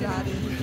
जा रही हूँ